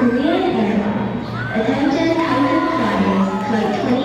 Korean airlines. Attention Taiwan flyers, flight 20.